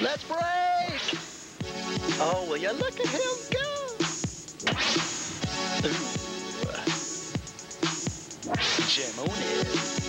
Let's break! Oh, will you look at him go? Ooh.